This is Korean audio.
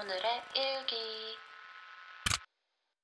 오늘의 일기